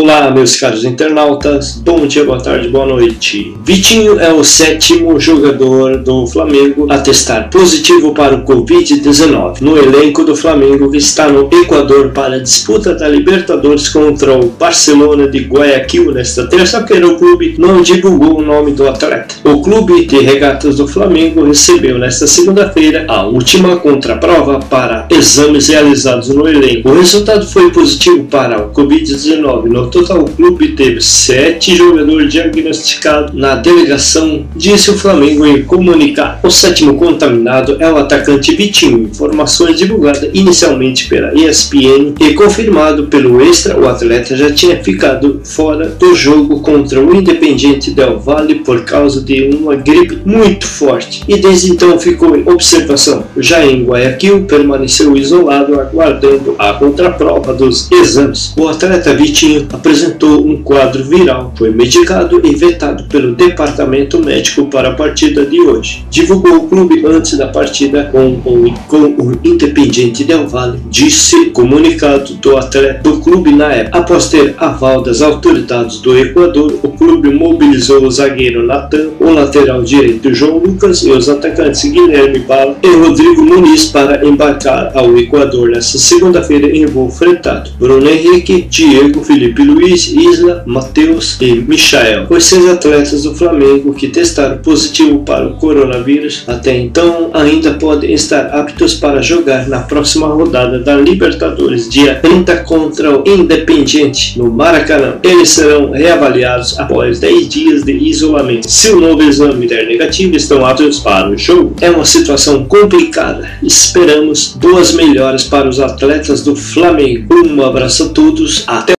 Olá, meus caros internautas, bom dia, boa tarde, boa noite. Vitinho é o sétimo jogador do Flamengo a testar positivo para o Covid-19 no elenco do Flamengo está no Equador para a disputa da Libertadores contra o Barcelona de Guayaquil nesta terça-feira. O clube não divulgou o nome do atleta. O clube de regatas do Flamengo recebeu nesta segunda-feira a última contraprova para exames realizados no elenco. O resultado foi positivo para o Covid-19 no total, o clube teve sete jogadores diagnosticados na delegação, disse o Flamengo em comunicar. O sétimo contaminado é o atacante Vitinho. Informações divulgadas inicialmente pela ESPN e confirmado pelo Extra, o atleta já tinha ficado fora do jogo contra o Independiente Del Valle por causa de uma gripe muito forte e desde então ficou em observação. Já em Guayaquil, permaneceu isolado aguardando a contraprova dos exames. O atleta Vitinho apresentou um quadro viral, foi medicado e vetado pelo departamento médico para a partida de hoje. Divulgou o clube antes da partida com o, com o Independiente Del Valle, disse comunicado do atleta do clube na época. Após ter aval das autoridades do Equador, o clube mobilizou o zagueiro Natan, o lateral direito João Lucas e os atacantes Guilherme Bala e Rodrigo Muniz para embarcar ao Equador nesta segunda-feira em voo fretado. Bruno Henrique, Diego, Felipe Luiz, Isla, Matheus e Michael, os seis atletas do Flamengo que testaram positivo para o coronavírus até então ainda podem estar aptos para jogar na próxima rodada da Libertadores, dia 30 contra o Independiente no Maracanã. Eles serão reavaliados após 10 dias de isolamento. Se o novo exame der negativo, estão aptos para o jogo. É uma situação complicada. Esperamos boas melhoras para os atletas do Flamengo. Um abraço a todos. Até